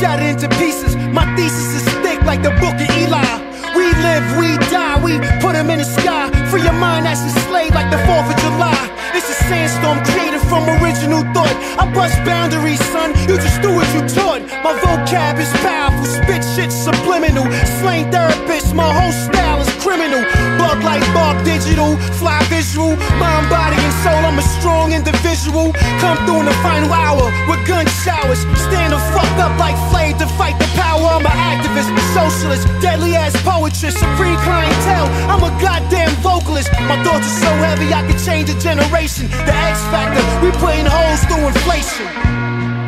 shattered into pieces. My thesis is thick like the book of Eli. We live, we die, we put them in the sky. Free your mind that's enslaved like the 4th of July. It's a sandstorm created from original thought. I bust boundaries, son, you just do what you taught. My vocab is powerful, spit shit subliminal. Slang therapist, my whole style is criminal. Bug like bark digital, fly visual. Mind, body, I'm a strong individual. Come through in the final hour with gun showers. Stand the fuck up like Flav to fight the power. I'm an activist, socialist, deadly ass poetry, supreme clientele. I'm a goddamn vocalist. My thoughts are so heavy I could change a generation. The X Factor, we putting holes through inflation.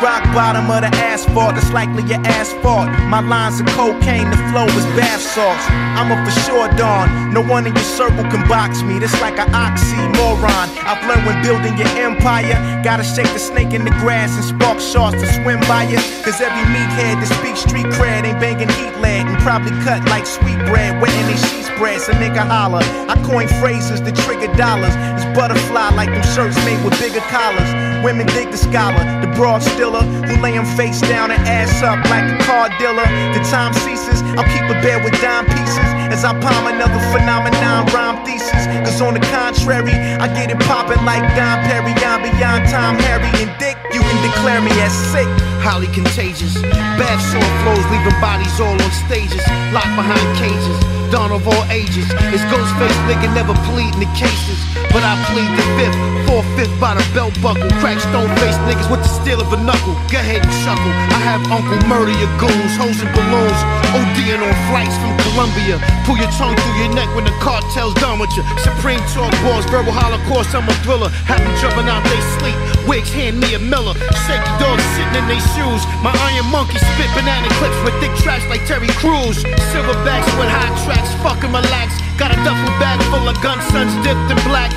Rock bottom of the asphalt, it's likely your asphalt. My lines of cocaine, the flow is bath salts. I'm a for sure dawn. No one in your circle can box me. This like an oxymoron. I've learned when building your empire, gotta shake the snake in the grass and spark sharks to swim by it. Cause every meathead that speaks street cred ain't banging heat lead and probably cut like sweet bread, wetting they sheet spread. So nigga holler. I coin phrases that trigger dollars. It's butterfly like them shirts made with bigger collars. Women dig the scholar, the broad stiller who lay 'em face down and ass up like a car dealer. The time ceases, I'll keep a bed with dime pieces as I palm another phenomenon rhyme thesis. Cause on the contrary, I get it poppin' like Don Perry. I'm beyond Tom, Harry, and Dick. You can declare me as sick. highly contagious. Bath sore flows, leaving bodies all on stages, locked behind cages. Dawn of all ages. It's Ghostface nigga never pleading the cases, but I plead the fifth, four fifth by the belt buckle. Crack stone face niggas with the steel of a knuckle. Go ahead and chuckle. I have Uncle murder your goons, hoes and balloons, ODing on flights from Colombia. Pull your tongue through your neck when the cartel's done with you. Supreme talk wars, verbal holocaust. I'm a thriller. Have them jumping out they sleep. Wigs hand me a Miller. Shaky dogs sitting in they shoes. My iron monkey spit banana clips with thick tracks like Terry Crews. Silverbacks with high tracks, fucking relax. Got a duffel bag full of gun suns dipped in black.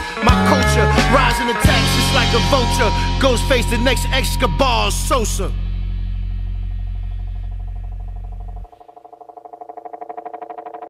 Vulture. Ghostface, the next Escobar Sosa.